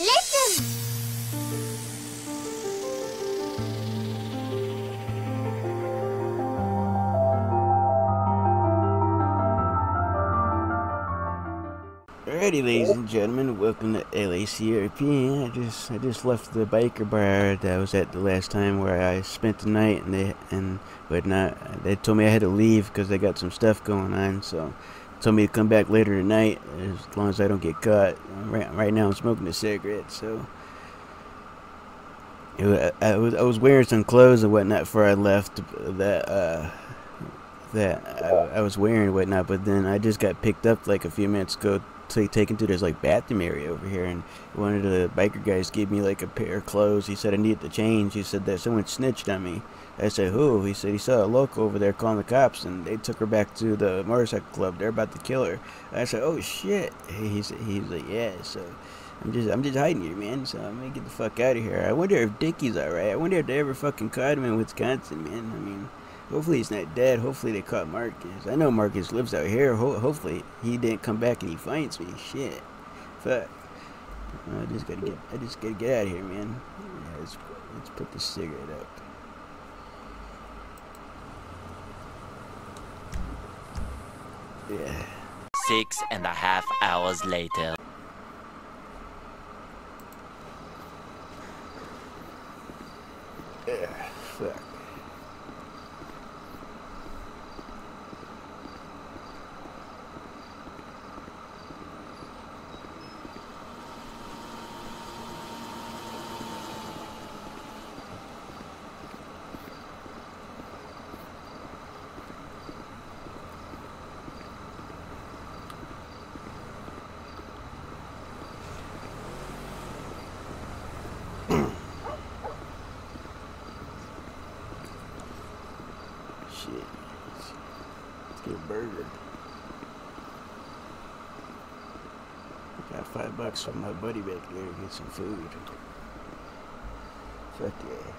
Listen! Alrighty, ladies and gentlemen, welcome to LACRP. I just I just left the biker bar that I was at the last time where I spent the night, and they and but whatnot. They told me I had to leave because they got some stuff going on. So, told me to come back later tonight as long as I don't get caught. Right, right now, I'm smoking a cigarette, so. I, was I was wearing some clothes and whatnot before I left that uh that I, I was wearing and whatnot, but then I just got picked up like a few minutes ago, t- taken to this like bathroom area over here, and one of the biker guys gave me like a pair of clothes. He said I needed to change. He said that someone snitched on me. I said who? He said he saw a local over there calling the cops, and they took her back to the motorcycle club. They're about to kill her. I said oh shit. He said he's like yeah. So. I'm just I'm just hiding here, man. So I'm gonna get the fuck out of here. I wonder if Dickie's alright. I wonder if they ever fucking caught him in Wisconsin, man. I mean, Hopefully he's not dead. Hopefully they caught Marcus. I know Marcus lives out here. Ho- hopefully he didn't come back and he finds me. Shit. Fuck. Uh, I just gotta get. I just gotta get out of here, man. Yeah, let's let's put the cigarette up. Yeah. Six and a half hours later. Yeah. Fuck. Shit. Let's get a burger. Got from my buddy back there get some food. Fuck yeah.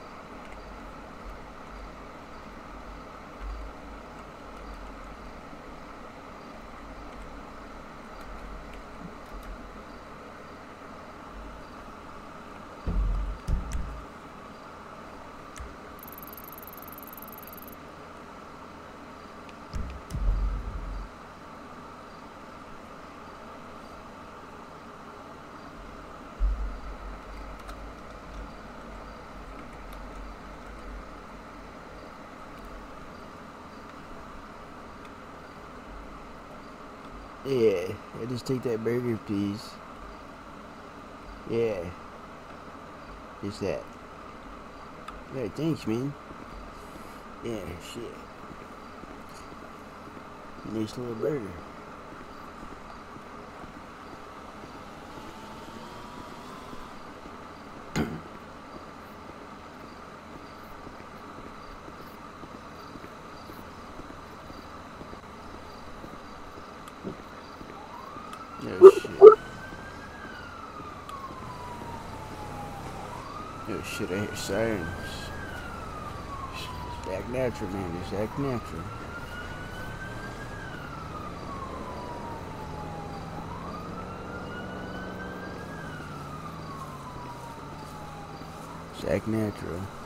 Yeah, I just take that burger, please. Yeah. Just that. Yeah, thanks, man. Yeah, shit. Nice little burger. Oh shit. Oh shit, I hear sirens. Just act natural, man. Natural. Just act natural.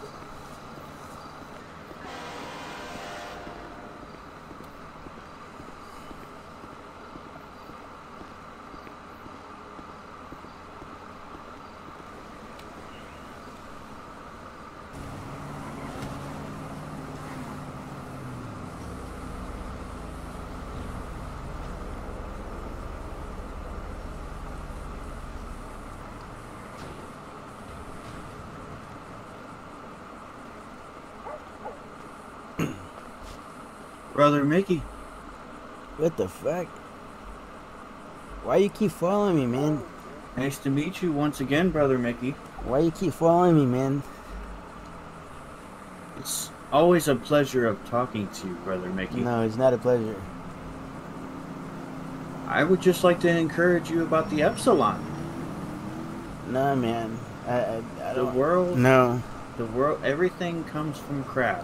Brother Micky. What the fuck? Why you keep following me, man? Nice to meet you once again, Brother Micky. Why you keep following me, man? It's always a pleasure of talking to you, Brother Micky. No, it's not a pleasure. I would just like to encourage you about the Epsilon. Nah, man. I, I, I The don't. world, No. the world, everything comes from Kraff.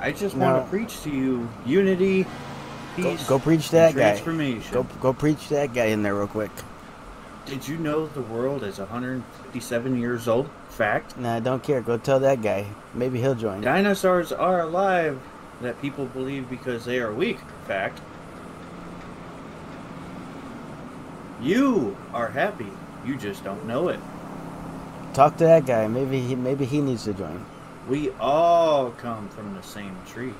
I just No. want to preach to you unity, Go, peace, go preach that and guy. transformation. Go, go preach that guy in there real quick. Did you know the world is 157 years old? Fact. Nah, I don't care. Go tell that guy. Maybe he'll join. Dinosaurs are alive that people believe because they are weak. Fact. You are happy. You just don't know it. Talk to that guy. Maybe he maybe he needs to join. We all come from the same tree.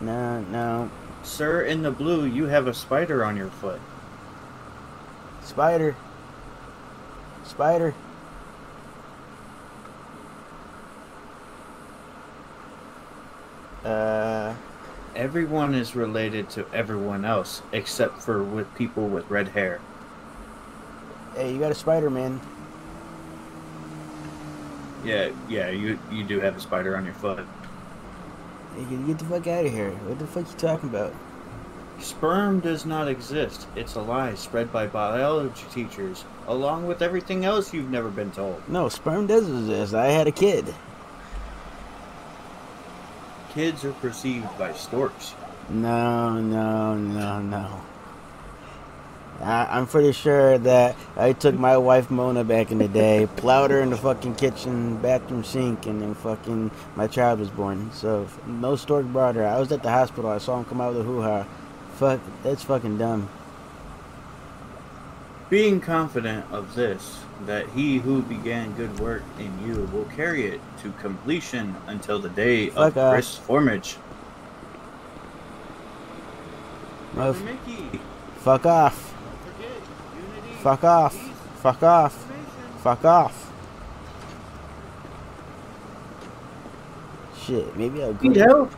No, no. Sir, in the blue, you have a spider on your foot. Spider. Spider. Uh, Everyone is related to everyone else, except for with people with red hair. hey, you got a spider, man. Yeah, yeah, you you do have a spider on your foot. Hey, get, get the fuck out of here. What the fuck you talking about? Sperm does not exist. It's a lie spread by biology teachers, along with everything else you've never been told. No, sperm does exist. I had a kid. Kids are perceived by storks. No, no, no, no. I, I'm pretty sure that I took my wife Mona back in the day, plowed her in the fucking kitchen bathroom sink, and then fucking my child was born. So no stork brought her. I was at the hospital. I saw him come out with a hoo ha. Fuck, that's fucking dumb. Being confident of this, that he who began good work in you will carry it to completion until the day Fuck of off. Chris formage. Brother Micky, fuck off. Don't forget, unity, Fuck off. Fuck off. Fuck off. Shit, maybe I'll go. Need help?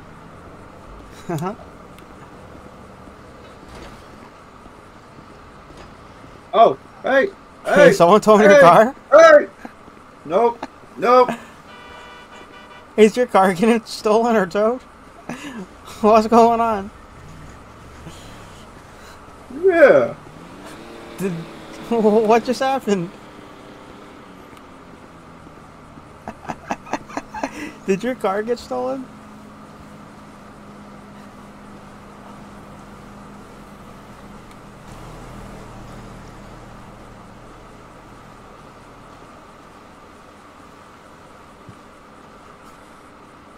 Oh, hey, hey, hey, someone told me your car? hey! Nope, nope. Is your car getting stolen or towed? What's going on? Yeah. Did, what just happened? Did your car get stolen?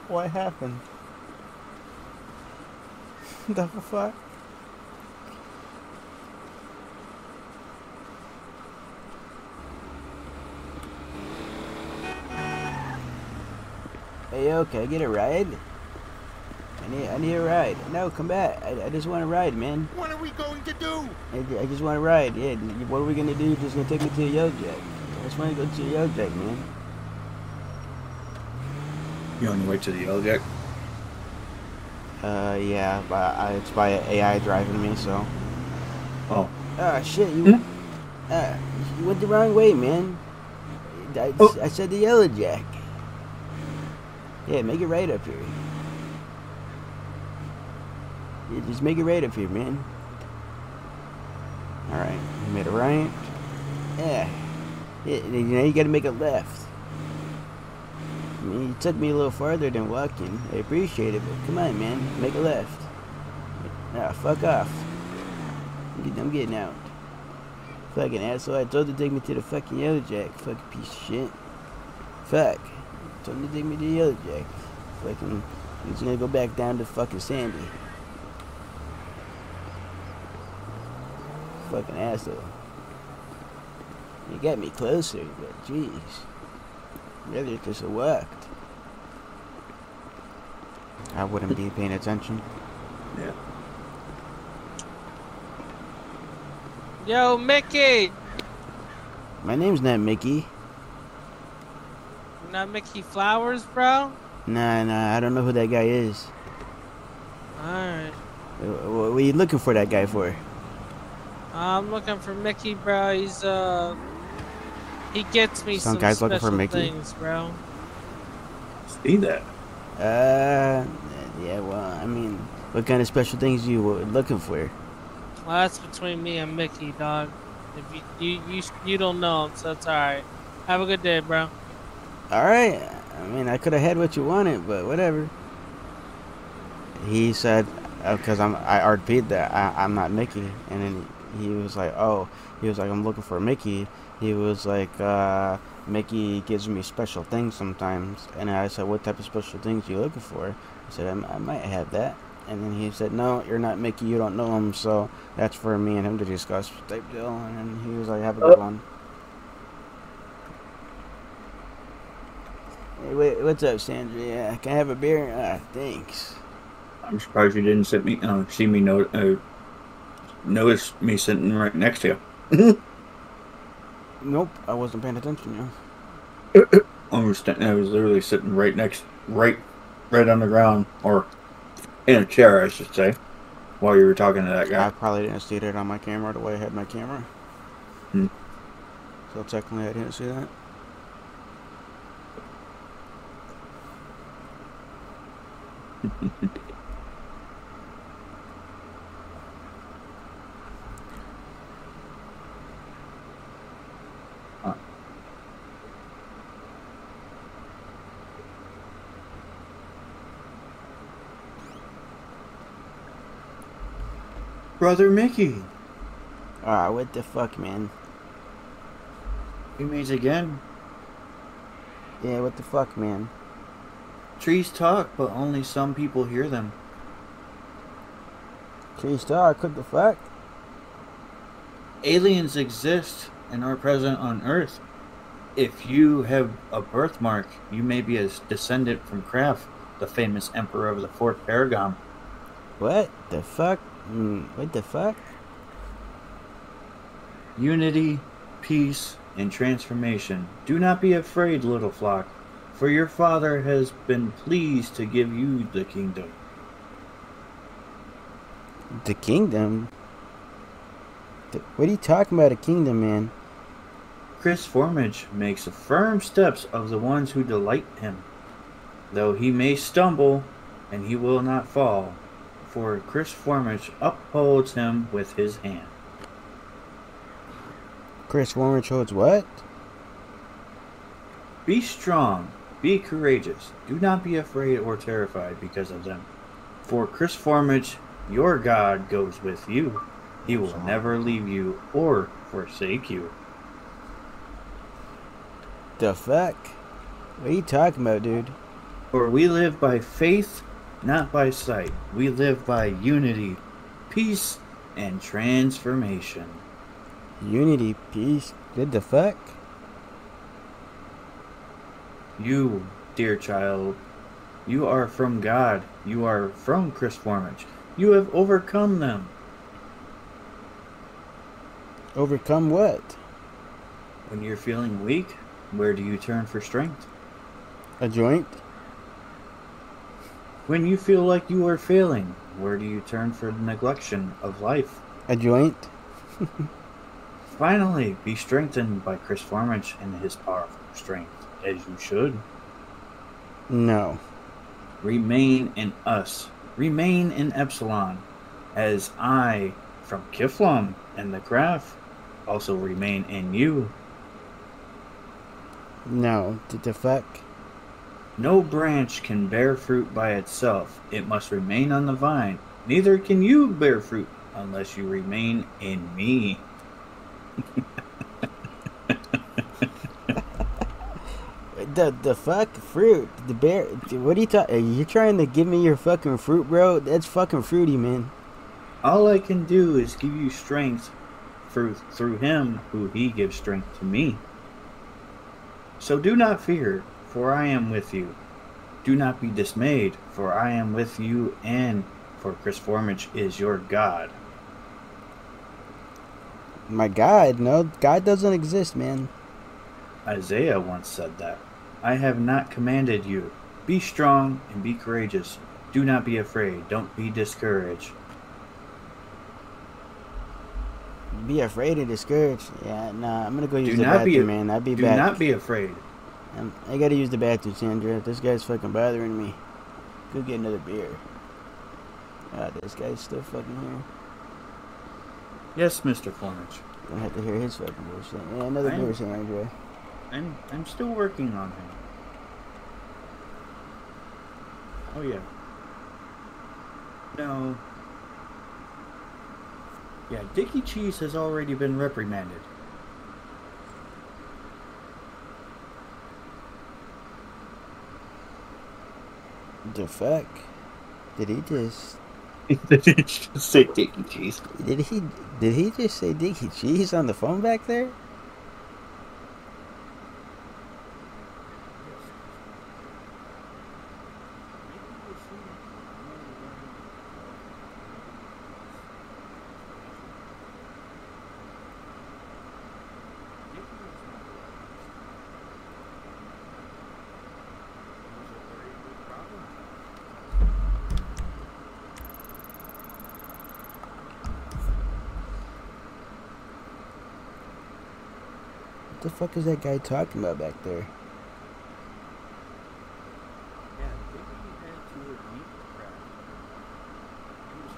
What happened? the fuck? Hey, yo, can I get a ride? I need, I need a ride. No, come back. I, I just want a ride, man. What are we going to do? I, I just want a ride. Yeah, what are we gonna do? Just gonna take me to a Yo Jack. I just wanna go to a Yo Jack, man. You're on your way to the Yellow Jack? Uh, yeah, but I, it's by AI driving me, so. Oh. Ah, shit, you, Hmm? uh, you went the wrong way, man. I, Oh. I said the Yellow Jack. Yeah, make it right up here. Yeah, just make it right up here, man. Alright, made a right. Yeah. yeah. You you gotta make a left. I mean, you took me a little farther than walking. I appreciate it, but come on, man. Make a left. Ah, fuck off. I'm getting out. Fucking asshole. I told you to take me to the fucking Yellow Jack. Fucking piece of shit. Fuck. Told him to take me to the Yellow Jack. Fucking. I'm just gonna go back down to fucking Sandy. Fucking asshole. You got me closer, but jeez. Rather it just worked. I wouldn't be paying attention. Yeah. Yo, Micky! My name's not Micky. Not Micky Flowers, bro? Nah, nah, I don't know who that guy is. Alright. What are you looking for that guy for? I'm looking for Micky, bro. He's, uh. He gets me Some some, guy's looking for special Micky? things, bro. See that? Uh, yeah, well, I mean, what kind of special things you were looking for? Well, that's between me and Micky, dog. If you you you, you don't know him, so it's alright. Have a good day, bro. Alright, I mean, I could have had what you wanted, but whatever. He said, because I'm, I RP'd that, I, I'm not Micky, and then he was like, "Oh," he was like, "I'm looking for Micky." He was like, uh, "Micky gives me special things sometimes," and I said, "What type of special things you looking for?" I said, I, "I might have that." And then he said, "No, you're not Micky. You don't know him, so that's for me and him to discuss." Type deal. And then he was like, "Have a good one." Hey, wait, what's up, Sandra? Yeah, can I have a beer? Ah, thanks. I'm surprised you didn't sit me, uh, see me no, uh, notice me sitting right next to you. Nope, I wasn't paying attention. Yeah. I was, I was literally sitting right next, right, right on the ground, or in a chair, I should say, while you were talking to that guy. I probably didn't see that on my camera the way I had my camera. Hmm. So technically, I didn't see that. Brother Micky, Ah, what the fuck, man? we meet again. Yeah, what the fuck, man? Trees talk, but only some people hear them. Trees talk, what the fuck? Aliens exist and are present on Earth. If you have a birthmark, you may be a descendant from Kraff, the famous emperor of the Fourth Paragon. What the fuck? Mm, what the fuck? Unity, peace, and transformation. Do not be afraid, little flock, for your Father has been pleased to give you the kingdom. The kingdom? What are you talking about, a kingdom, man? Chris Formage makes the firm steps of the ones who delight him. Though he may stumble, and he will not fall, for Chris Formage upholds him with his hand. Chris Formage holds what? Be strong, be courageous. Do not be afraid or terrified because of them. For Chris Formage, your God goes with you. He will never leave you or forsake you. The fuck? What are you talking about, dude? For we live by faith, not by sight. We live by unity, peace, and transformation. Unity, peace. What the fuck? You, dear child, you are from God. You are from Chris Formage. You have overcome them. Overcome what? When you're feeling weak, where do you turn for strength? A joint? When you feel like you are failing, where do you turn for the neglection of life? A joint? Finally, be strengthened by Chris Formage and his powerful strength, as you should. No. Remain in us. Remain in Epsilon, as I, from Kifflom and the Kraff, also remain in you. No. The, the fuck? No branch can bear fruit by itself. It must remain on the vine. Neither can you bear fruit unless you remain in me. The the fuck fruit? The bear? What are you talking? You trying to give me your fucking fruit, bro? That's fucking fruity, man. All I can do is give you strength through, through him who he gives strength to me. So do not fear, for I am with you. Do not be dismayed, for I am with you, and for Chris Formage is your God. My God, no, God doesn't exist, man. Isaiah once said that. I have not commanded you. Be strong and be courageous. Do not be afraid. Don't be discouraged. Be afraid and discouraged. Yeah, nah, I'm gonna go use Do the not be bathroom, a- man. I'll be bad. Do back. not be afraid. Um, I gotta use the bathroom, Sandra. This guy's fucking bothering me. Go get another beer. Ah, this guy's still fucking here. Yes, Mr. Formage. Gonna have to hear his fucking bullshit. Yeah, another I beer, Sandra. I'm I'm still working on him. Oh yeah. No. Yeah, Dickie Cheese has already been reprimanded. The fuck? Did he just? Did he just say Dickie Cheese? Did he? Did he just say Dickie Cheese on the phone back there? What the fuck is that guy talking about back there? Yeah, Dickie had to admit the crap. He was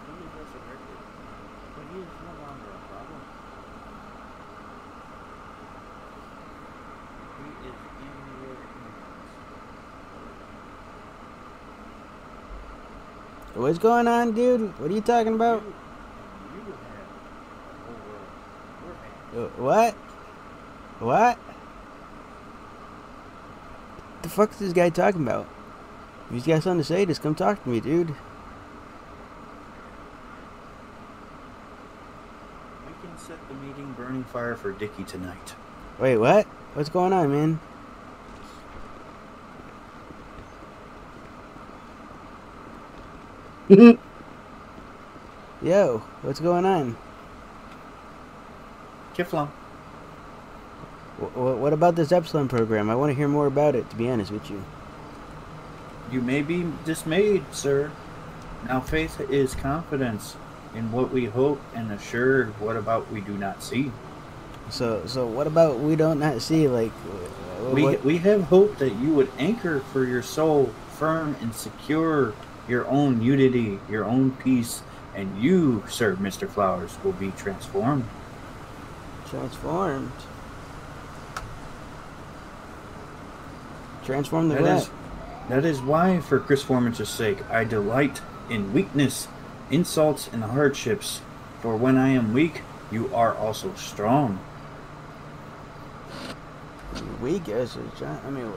but he is no longer a problem. He is in your hands. What's going on, dude? What are you talking about? You, you have What? What? The fuck is this guy talking about? If he's got something to say, just come talk to me, dude. We can set the meeting burning fire for Dickie tonight. Wait, what? What's going on, man? Yo, what's going on? Kifflom. What about this Epsilon program? I want to hear more about it, to be honest with you. You may be dismayed, sir. Now faith is confidence in what we hope and assured what about we do not see. So, so what about we don't not see like? We, what- we have hope that you would anchor for your soul firm and secure your own unity, your own peace, and you, sir, Mr. Flowers, will be transformed. transformed. Transform the That is, that is why, for Chris Formage's sake, I delight in weakness, insults, and hardships. For when I am weak, you are also strong. Weak as a giant. I mean,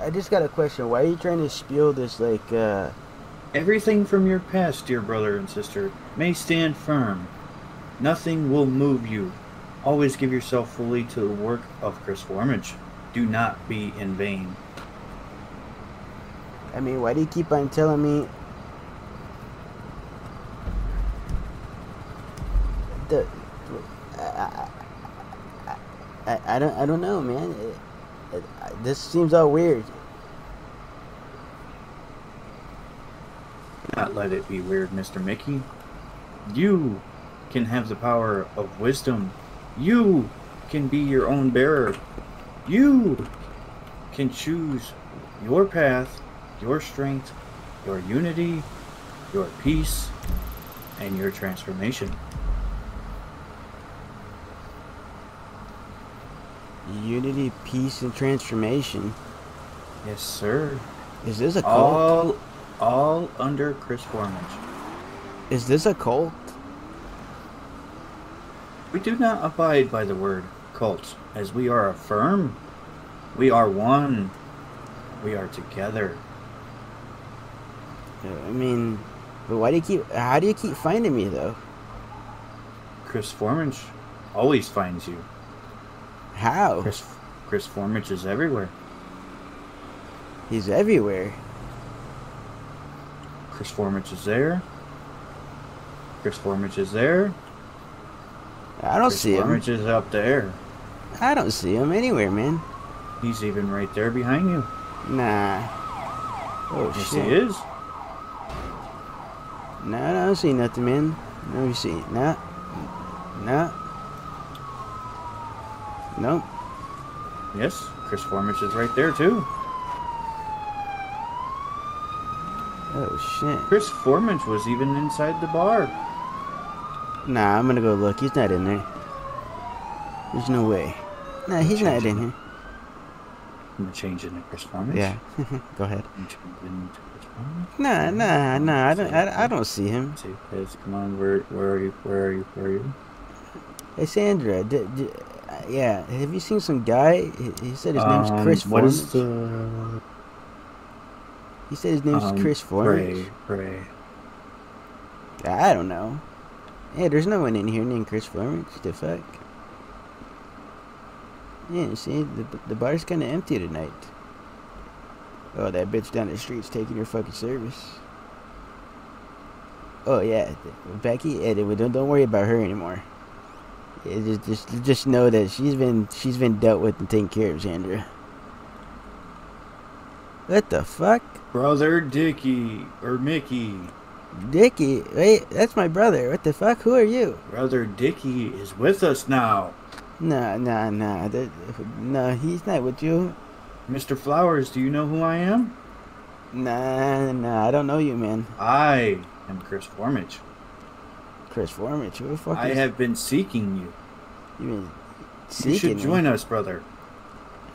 I just got a question. Why are you trying to spill this like? uh Everything from your past, dear brother and sister, may stand firm. Nothing will move you. Always give yourself fully to the work of Chris Formage. Do not be in vain. I mean, why do you keep on telling me? The, I, I, I, don't, I don't know, man. It, it, this seems all weird. Not let it be weird, Mr. Micky. You can have the power of wisdom. You can be your own bearer. You can choose your path, your strength, your unity, your peace, and your transformation. Unity, peace, and transformation. Yes, sir. Is this a cult? All, all under Chris Formage. Is this a cult? We do not abide by the word cult, as we are a firm. We are one. We are together. I mean, but why do you keep? How do you keep finding me though? Chris Formage always finds you. How? Chris, Chris Formage is everywhere. He's everywhere. Chris Formage is there. Chris Formage is there. I don't Chris see him. Formage is up there. I don't see him anywhere, man. He's even right there behind you. Nah. Oh Yes, shit. he is. No, I don't see nothing, man. Let me see. Nah. Nah. Nope. Yes, Chris Formage is right there too. Oh shit. Chris Formage was even inside the bar. Nah, I'm gonna go look. He's not in there. There's no way. Nah, he's not in here. I'm gonna change it to Chris Formage. Yeah. go ahead. I'm changing it to Chris Formage. Nah, nah, nah. I don't. I, I don't see him. Guys, come on. Where, where are you? Where are you? Where are you? Hey Sandra, did, did, uh, yeah, have you seen some guy? He, he said his name's Um, Chris What is Formage. the He said his name's um, Chris Formage. Ray, Ray. I don't know. Yeah, there's no one in here named Chris Formage. The fuck? Yeah, see, the, the bar's kind of empty tonight. Oh, that bitch down the street's taking your fucking service. Oh yeah, Becky. Yeah, don't don't worry about her anymore. Yeah, just just just know that she's been she's been dealt with and taken care of, Sandra. What the fuck, Brother Dickie or Micky. Dickie? Wait, that's my brother. What the fuck? Who are you? Brother Dickie is with us now. Nah, nah, nah. That, no, he's not with you. Mr. Flowers, do you know who I am? Nah, nah. I don't know you, man. I am Chris Formage. Chris Formage. Who the fuck I is have been seeking you. you? Been seeking You should me? join us, brother.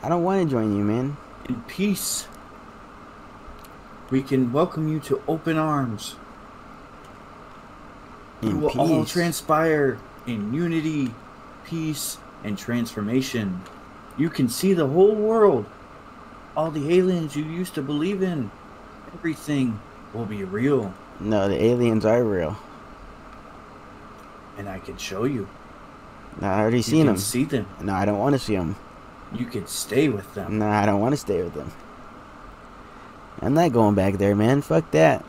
I don't want to join you, man. In peace. We can welcome you to open arms. We In will all transpire in unity, peace, and transformation. You can see the whole world. All the aliens you used to believe in. Everything will be real. No, the aliens are real. And I can show you. No, I already You seen can them. see them. No, I don't want to see them. You can stay with them. No, I don't want to stay with them. I'm not going back there, man. Fuck that.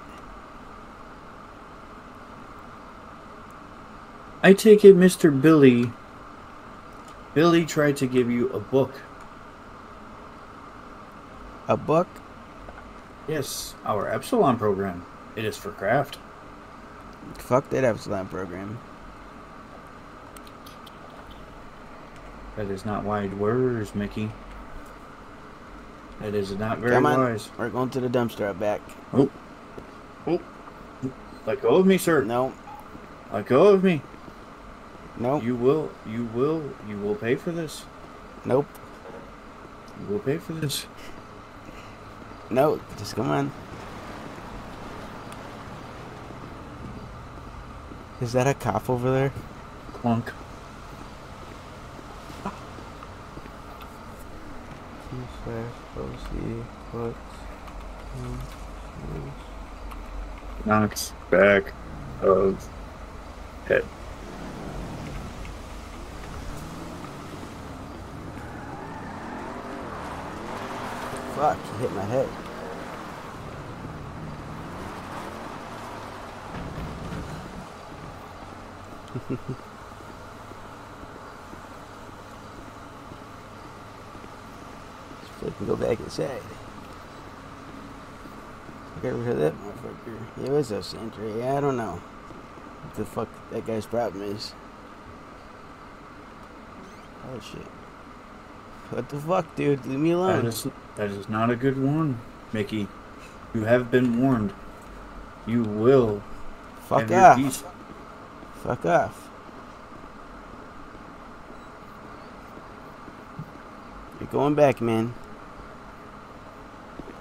I take it Mr. Billy. Billy tried to give you a book. A book? Yes, our Epsilon program. It is for Kraff. Fuck that Epsilon program. That is not wise words, Micky. That is not very Come on. wise. We're going to the dumpster out back. Oh. Oh. Let go of me, sir. No, Let go of me. Nope, You will, you will, you will pay for this. nope, You will pay for this. no. Just come on. Is that a cop over there? Clunk. T slash OC books. Knocks back of head. Fuck, you hit my head. Let's go back inside. Get rid of that motherfucker. What's up, Sandra? Yeah, I don't know. What the fuck that guy's problem is. Oh shit. What the fuck, dude? Leave me alone. is, that is not a good one, Micky. You have been warned. You will Fuck off. peace. Fuck off. You're going back, man.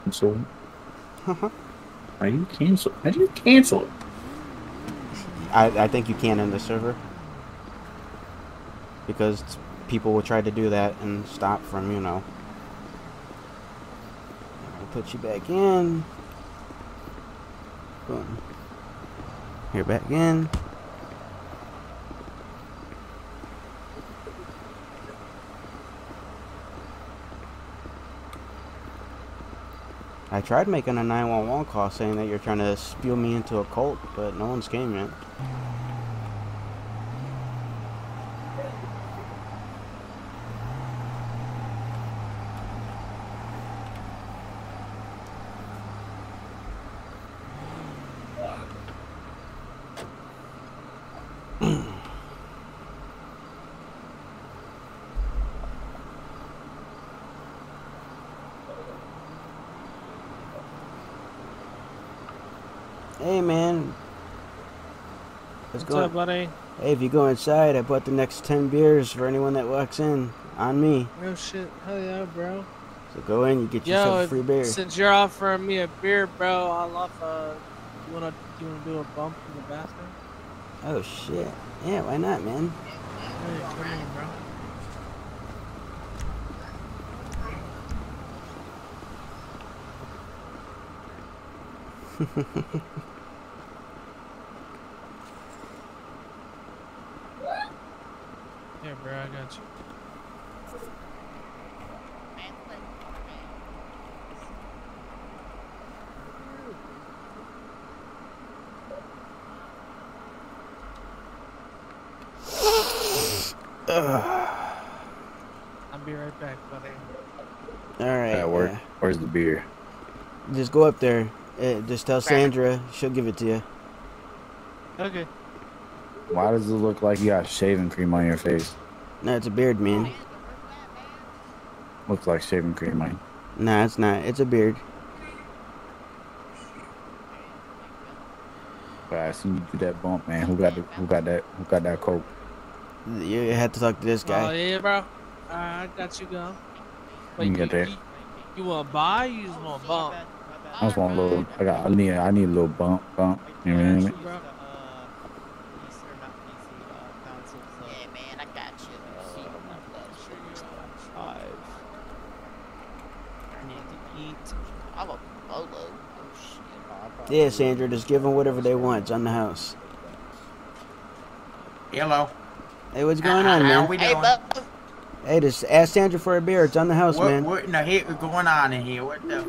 Cancel. Uh-huh. How do you cancel? How do you cancel it? I, I think you can in the server. Because people will try to do that and stop from, you know. I'll put you back in. Boom. You're back in. I tried making a 911 call saying that you're trying to spew me into a cult, but no one's came yet. Hey man. What's What's going up, buddy? Hey, if you go inside, I bought the next 10 beers for anyone that walks in. On me. Oh shit, hell yeah, bro. So go in, you get Yo, yourself a free beer. since you're offering me a beer, bro, I'll offer. Uh, you wanna you wanna do a bump in the bathroom? Oh shit. Yeah, why not, man? Hey, come on, bro. Here, bro, I got you. I'll be right back, buddy. All right. Yeah, where, uh, where's the beer? just go up there. Uh, just tell Sandra. She'll give it to you. Okay. Why does it look like you got shaving cream on your face? No, it's a beard, man. Looks like shaving cream, man. No, it's not. It's a beard. But I seen you do that bump, man. Who got the, who got that who got that coke? You have to talk to this guy. Oh yeah, bro. Alright, I got you going. You can get there. You, you want to buy? You just want to bump? I just want a little. I got. I need. I need a little bump, bump. You know what I Got mean? you, bro. Yeah, man, I got you. Five. I need to eat. I'm a bolo. Oh shit. Yeah, Sandra. Just give them whatever they want. It's on the house. Hello. Hey, what's going on, How man? we Hey, doing? but Hey, just ask Sandra for a beer. It's on the house, what, man. what in the heck is going on in here? What the?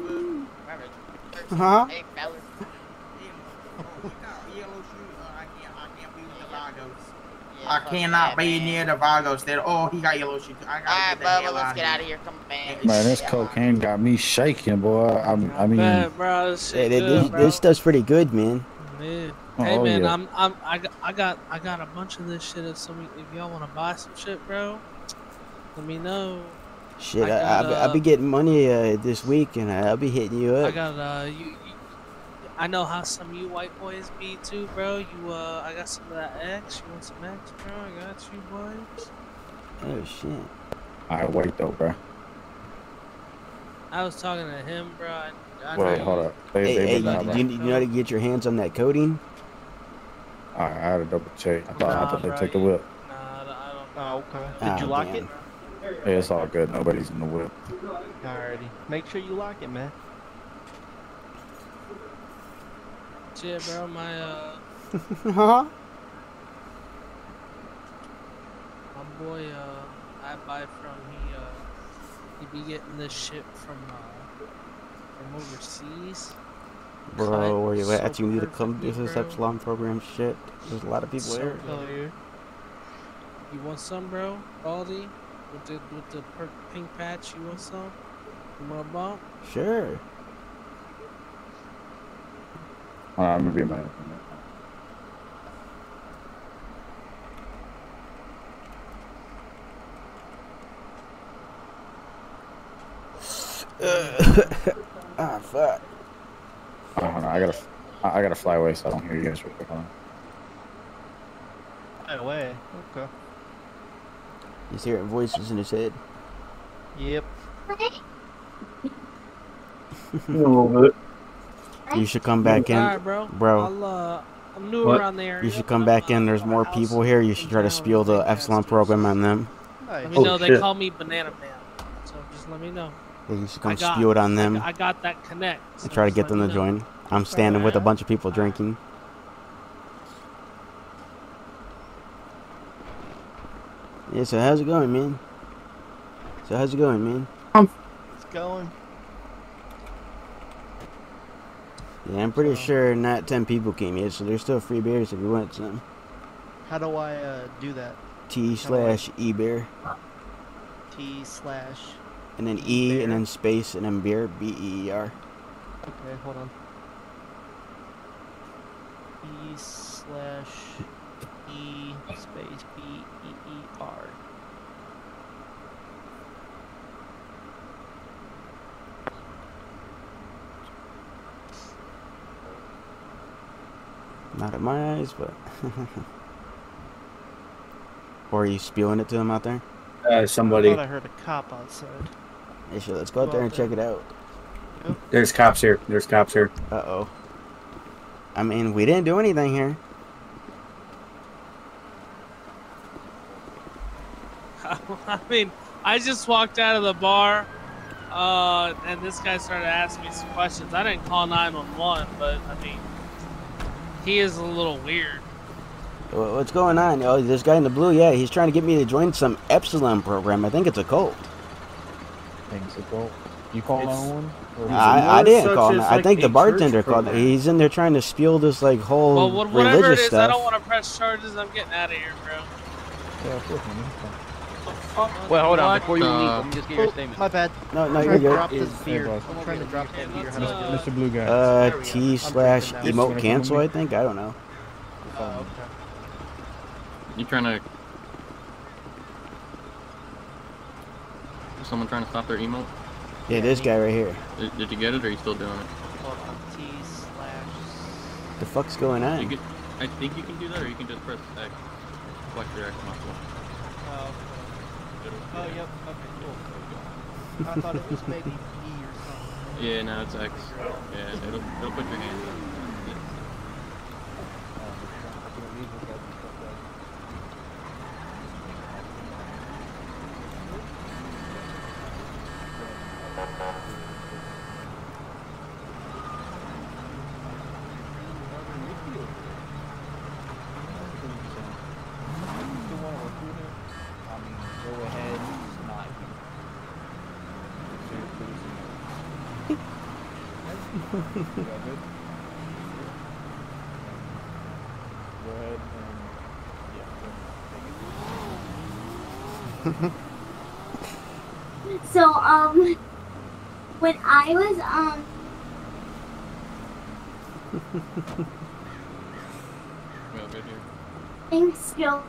fuck? Huh? hey, fella. Yellow shoes. Uh, I can't. I can't be with the Vagos. Yeah, I cannot that, be man. near the Vagos. That oh, he got yellow shoes. I gotta right, get Bubba, let's get out of of here. Come on, man. Man, this cocaine got me shaking, boy. I, I mean, Bad, bro. This Hey, good, this, bro. this stuff's pretty good, man. Yeah. Oh, hey man, yeah. I'm I'm I got I got I got a bunch of this shit. If some if y'all want to buy some shit, bro, let me know. Shit, I I, got, I, will uh, be getting money uh, this week, and I'll be hitting you I up. got uh you, you I know how some of you white boys be too, bro. You uh I got some of that X. You want some X, bro? I got you, boys. Oh shit. all right, wait though, bro. I was talking to him, bro. I, I Wait, hold you- up. They, Hey, they hey, you, down, you, you know how to get your hands on that codeine? All right, I had to double check. I thought, I Nah, thought they bro, took the whip. Nah, I don't. I Oh, okay. Ah, Did you lock damn. it? Hey, it's all good. Nobody's in the whip. Alrighty. Make sure you lock it, man. Shit, bro. My uh huh? my boy uh I buy from he uh he be getting this shit from uh from overseas. Bro, where you so at? You need to come do this bro. Epsilon program shit. There's a lot of people So there. good. You want some, bro? Baldy? With the with the pink patch, you want some? You want a bump? Sure. All right, I'm gonna be a minute. ah, fuck. Oh, hold on, I gotta, I I gotta fly away so I don't hear you guys real quick. Hold on. No way. Okay. He's hearing voices in his head. Yep. You should come back in. Alright, bro. bro. I'll, uh, I'm new What? around the area. You should come back in. There's more people here. You should try to town spiel the Epsilon program on them. Let me Oh, know they shit. call me Banana Man. So just let me know. Yeah, you should I come got- spew it on them I got that connect. so and try to get them to know. join. I'm standing with a bunch of people drinking. Yeah, so how's it going, man? So how's it going, man? It's going. Yeah, I'm pretty So- sure not 10 people came yet, so there's still free beers if you want some. How do I uh, do that? T slash E beer, T slash. and then E, and then space, and then beer, B E E R. Okay, hold on. E slash E space B E E R. Not in my eyes, but. or are you spewing it to them out there? Uh, I somebody. thought I heard a cop outside. Yeah, sure, let's go out there and check it out. There's cops here. There's cops here. Uh oh. I mean, we didn't do anything here. I mean, I just walked out of the bar, uh, and this guy started asking me some questions. I didn't call 911, but I mean, he is a little weird. What's going on? Oh, this guy in the blue, yeah, he's trying to get me to join some Epsilon program. I think it's a cult. Things to go. You call It's- 911? Or- I, I didn't call him. as, I think the bartender called. program. He's in there trying to spiel this like whole Well, what, whatever it religious is, stuff. I don't want to press charges. I'm getting out of here, bro. Yeah, of course. Well, hold on. What Before you leave, let me just get your Oh, statement. my bad. No, no, you're trying good. drop this Is- beer. Hey, I'm trying to drop Okay, that beer. let's, How do I uh. Mr. Blue Guy. Uh, There we go. T I'm slash breaking emote cancel. I think. I don't know. Oh, okay. You trying to? Is someone trying to stop their emote? Yeah, this guy right here. Did, did you get it, or are you still doing it? T slash. The fuck's going on? can, I think you can do that, or you can just press X. Flex your X muscle. Oh, okay. Oh, yep. Okay, cool. I thought it was maybe E or something. Yeah, now it's X. Yeah, it'll, it'll put your hand up. So, um, when I was, um, Well, good here. in school,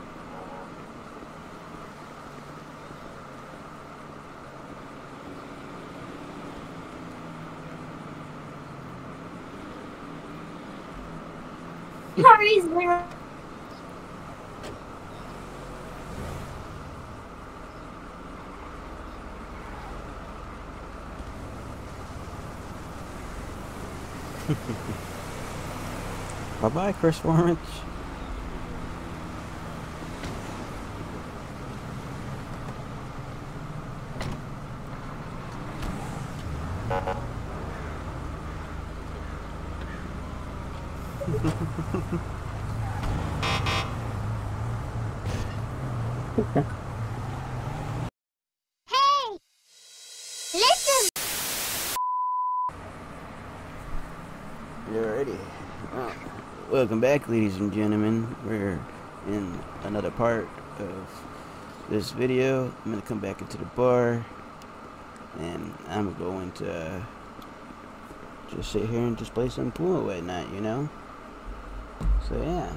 Harry's there. Bye bye, Chris Lawrence. Hey! Listen! Alrighty. Well, welcome back, ladies and gentlemen. We're in another part of this video. I'm gonna come back into the bar, and I'm going to just sit here and just play some pool and whatnot, you know. So yeah.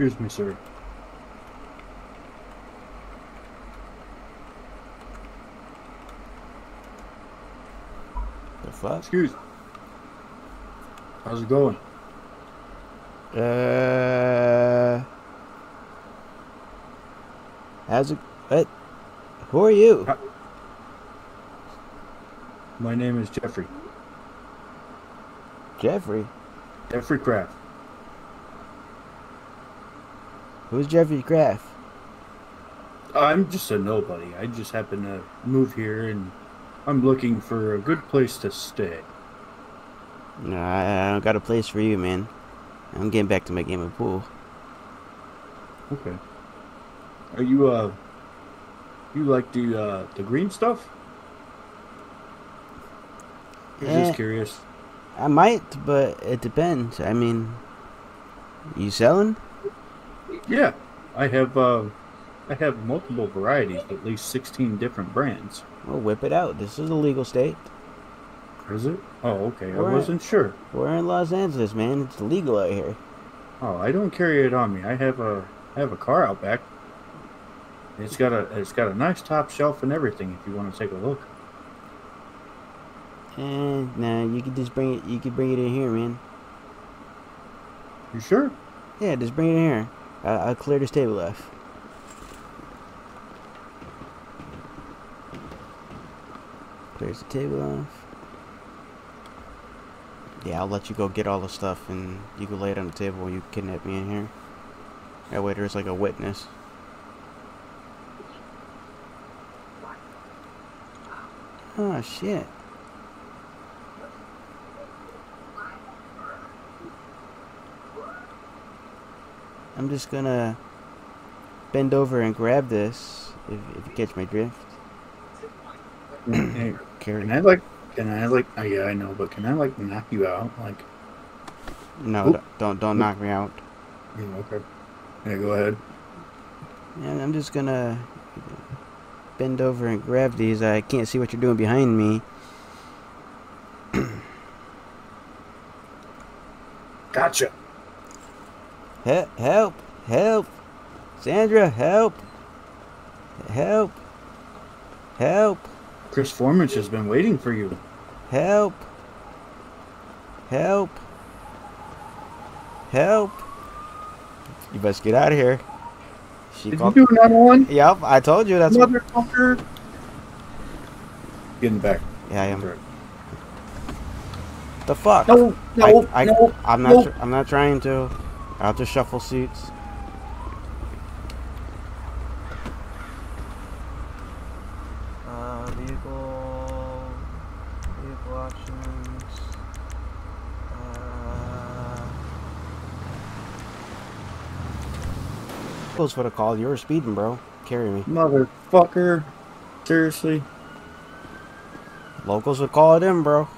Excuse me, sir. The fuck? Excuse. How's it going? Uh. How's it? What? Who are you? My name is Jeffrey. Jeffrey. Jeffrey Kraft. Who's Jeffrey Kraft? I'm just a nobody. I just happen to move here and I'm looking for a good place to stay. No, I, I don't got a place for you, man. I'm getting back to my game of pool. Okay. Are you uh you like the uh the green stuff? I'm Eh. just curious. I might, but it depends. I mean, you selling? Yeah. I have uh I have multiple varieties, at least sixteen different brands. Well, whip it out. This is a legal state. Is it? Oh, okay. I wasn't sure. We're in Los Angeles, man. It's legal out here. Oh, I don't carry it on me. I have a I have a car out back. It's got a it's got a nice top shelf and everything. If you want to take a look. And nah, you can just bring it. You can bring it in here, man. You sure? Yeah, just bring it in here. I, I'll clear this table off. Clears the table off. Yeah, I'll let you go get all the stuff and you can lay it on the table when you kidnap me in here. That way there's like a witness. Oh shit. I'm just gonna bend over and grab this if, if you catch my drift. Hey, Carry. can I like? Can I like? Oh, yeah, I know, but can I like knock you out? Like, No, Oop. don't- don't don't knock me out. okay. Yeah, go ahead. And I'm just gonna bend over and grab these. I can't see what you're doing behind me. Gotcha. He- help! Help! Sandra, help! Help! Help! Chris Formage's has been waiting for you. Help! Help! Help! You best get out of here. She Did you do another one? Yep, I told you that's what. Motherfucker. Getting back. Yeah, I am. The fuck? No, no, I, I, no. I'm not. no. I'm not trying to. I'll just shuffle seats. Uh, vehicle, vehicle options. Uh, Close for the call. You were speeding, bro. Carry me. Motherfucker. Seriously. Locals would call it in, bro.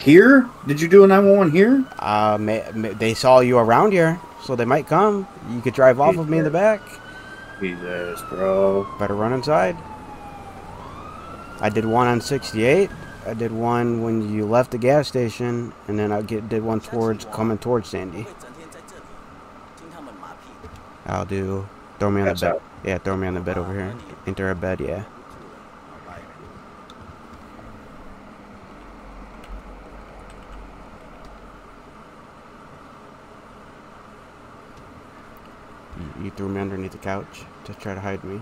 Here? Did you do a 911 here? Uh, may, may, they saw you around here, so they might come. You could drive off of me in the back. Jesus, bro. Better run inside. I did one on 68. I did one when you left the gas station, and then I get did one towards coming towards Sandy. I'll do. Throw me on That's the bed. out. Yeah, throw me on the bed over here. Enter a bed. Yeah. You, you threw me underneath the couch to try to hide me.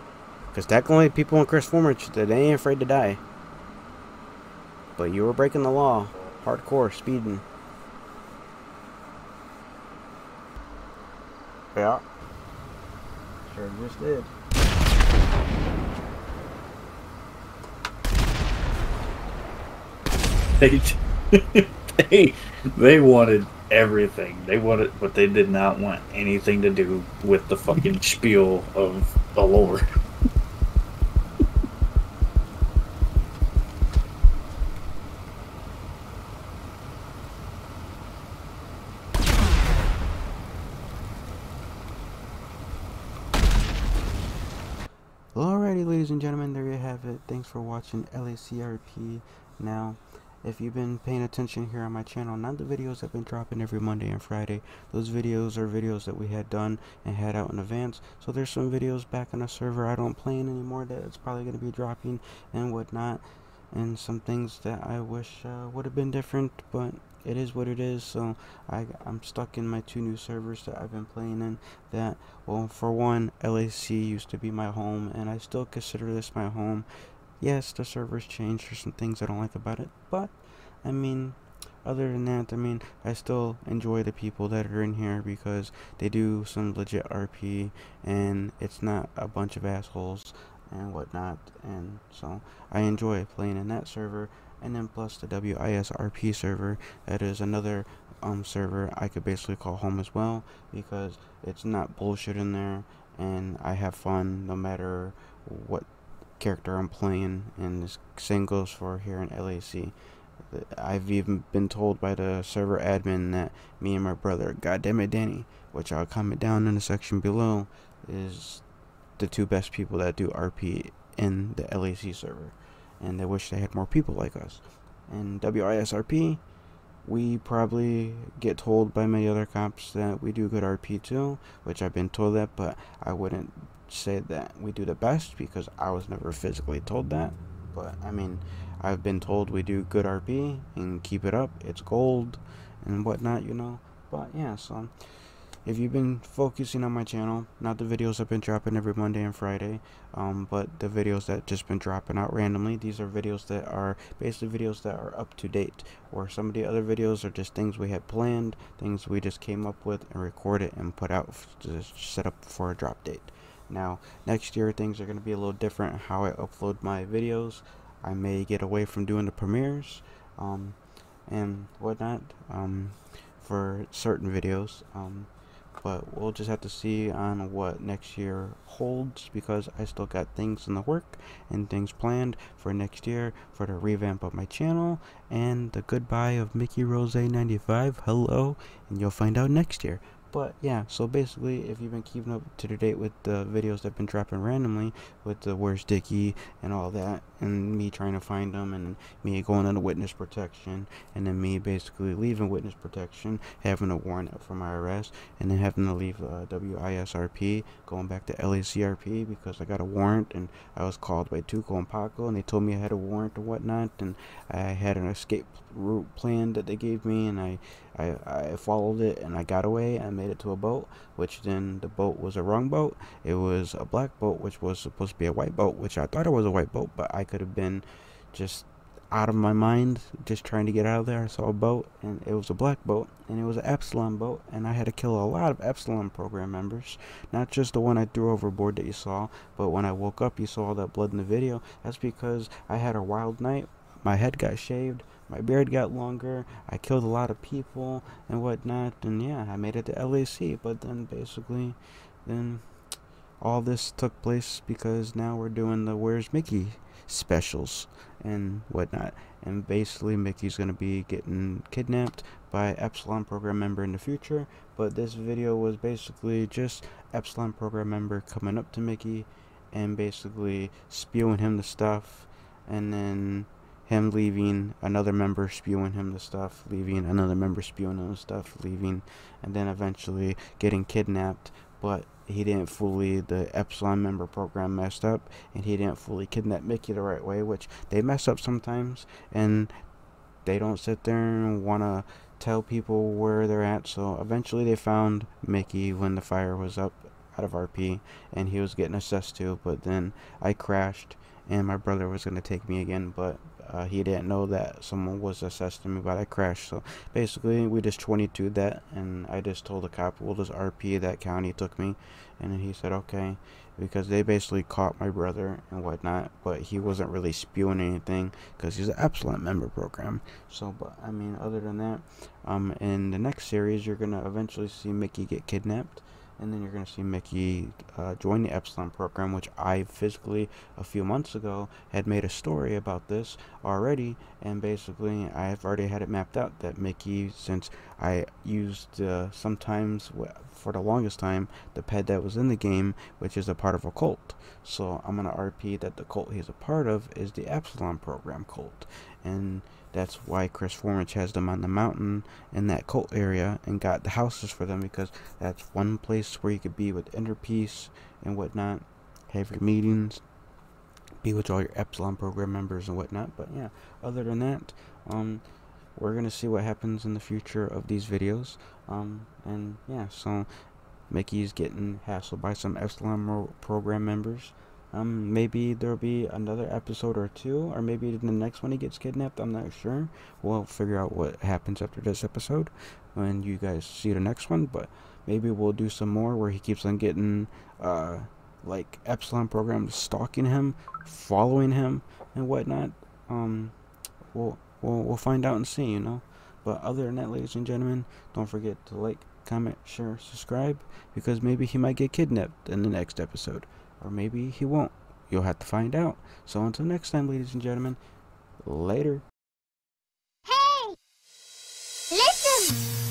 Because technically, people in Chris Formage, they ain't afraid to die. But you were breaking the law. Hardcore, speeding. Yeah. Sure just did. They, they, they wanted everything. They wanted, but they did not want anything to do with the fucking spiel of the Lord. Alrighty, ladies and gentlemen, there you have it. Thanks for watching LACRP. Now, if you've been paying attention here on my channel, not the videos I've been dropping every Monday and Friday. Those videos are videos that we had done and had out in advance. So there's some videos back on the server I don't play in anymore that it's probably going to be dropping and whatnot. And some things that I wish uh, would have been different, but it is what it is. So I, I'm stuck in my two new servers that I've been playing in. That well, for one, LAC used to be my home, and I still consider this my home. Yes, the server's changed. There's some things I don't like about it, but I mean, other than that, I mean, I still enjoy the people that are in here because they do some legit RP, and it's not a bunch of assholes and whatnot. And so I enjoy playing in that server, and then plus the WISRP server. That is another um server I could basically call home as well because it's not bullshit in there, and I have fun no matter what character I'm playing, and the same goes for here in LAC. I've even been told by the server admin that me and my brother, Goddammit Danny, which I'll comment down in the section below, is the two best people that do RP in the LAC server. And they wish they had more people like us. And WISRP, we probably get told by many other cops that we do good RP too, which I've been told that, but I wouldn't say that we do the best because I was never physically told that. But I mean, I've been told we do good RP and keep it up. It's gold and whatnot, you know. But yeah, so if you've been focusing on my channel, not the videos I've been dropping every Monday and Friday, um, but the videos that just been dropping out randomly. These are videos that are basically videos that are up to date, or some of the other videos are just things we had planned, things we just came up with and recorded and put out to set up for a drop date. Now, next year things are going to be a little different how I upload my videos. I may get away from doing the premieres um, and whatnot um, for certain videos. Um, but we'll just have to see on what next year holds because I still got things in the work and things planned for next year for the revamp of my channel and the goodbye of Mickey Rose 95 hello and you'll find out next year but yeah so basically if you've been keeping up to the date with the videos that have been dropping randomly with the where's Dickie and all that and me trying to find them and me going into witness protection and then me basically leaving witness protection having a warrant for my arrest, and then having to leave uh, WISRP going back to LACRP because I got a warrant and I was called by Tuco and Paco and they told me I had a warrant and whatnot and I had an escape route plan that they gave me and I, I, I followed it and I got away and I made it to a boat which then the boat was a wrong boat it was a black boat which was supposed to be a white boat which I thought it was a white boat but I could have been just out of my mind just trying to get out of there. I saw a boat and it was a black boat and it was an Epsilon boat and I had to kill a lot of Epsilon program members. Not just the one I threw overboard that you saw, but when I woke up you saw all that blood in the video. That's because I had a wild night. My head got shaved, my beard got longer, I killed a lot of people and whatnot and yeah, I made it to LAC but then basically then all this took place because now we're doing the Where's Micky specials and whatnot. And basically, Micky's going to be getting kidnapped by Epsilon program member in the future. But this video was basically just Epsilon program member coming up to Micky and basically spewing him the stuff. And then him leaving, another member spewing him the stuff, leaving, another member spewing him the stuff, leaving, and then eventually getting kidnapped. But he didn't fully the Epsilon member program messed up and he didn't fully kidnap Micky the right way, which they mess up sometimes and they don't sit there and wanna tell people where they're at. So eventually they found Micky when the fire was up out of RP and he was getting assessed to, but then I crashed and my brother was gonna take me again, but uh, he didn't know that someone was assessing me, but I crash. So basically, we just 22 that, and I just told the cop, we'll just RP that county took me, and he said okay, because they basically caught my brother and whatnot, but he wasn't really spewing anything because he's an Epsilon member program. So, but I mean, other than that, um, in the next series, you're gonna eventually see Micky get kidnapped and then you're going to see Micky uh, join the Epsilon program, which I physically a few months ago had made a story about this already, and basically I've already had it mapped out that Micky, since I used uh, sometimes for the longest time the pet that was in the game, which is a part of a cult. So I'm going to RP that the cult he's a part of is the Epsilon program cult, and that's why Chris Formage has them on the mountain in that cult area and got the houses for them because that's one place where you could be with inner peace and whatnot, have your meetings, be with all your Epsilon program members and whatnot. But yeah, other than that, um, we're gonna see what happens in the future of these videos. Um, and yeah, so Micky's getting hassled by some Epsilon program members. Um, maybe there'll be another episode or two, or maybe in the next one he gets kidnapped. I'm not sure. We'll figure out what happens after this episode when you guys see the next one. But maybe we'll do some more where he keeps on getting, uh, like Epsilon program stalking him, following him, and whatnot. Um, we'll we'll we'll find out and see, you know. But other than that, ladies and gentlemen, don't forget to like, comment, share, subscribe, because maybe he might get kidnapped in the next episode or maybe he won't. You'll have to find out. So until next time, ladies and gentlemen, later. Hey! Listen!